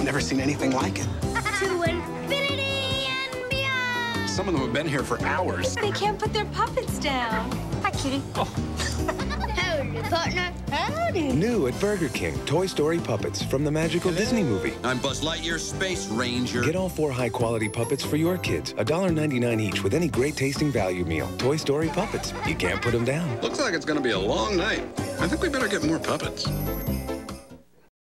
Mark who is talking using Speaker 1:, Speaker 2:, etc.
Speaker 1: I've never seen anything like it.
Speaker 2: to infinity and beyond.
Speaker 1: Some of them have been here for hours.
Speaker 3: They can't put their puppets down.
Speaker 2: Hi, cutie. Oh. Howdy, partner. Howdy.
Speaker 4: New at Burger King, Toy Story puppets from the magical Disney movie.
Speaker 5: I'm Buzz Lightyear Space Ranger.
Speaker 4: Get all four high-quality puppets for your kids. $1.99 each with any great-tasting value meal. Toy Story puppets. You can't put them down.
Speaker 1: Looks like it's gonna be a long night. I think we better get more puppets.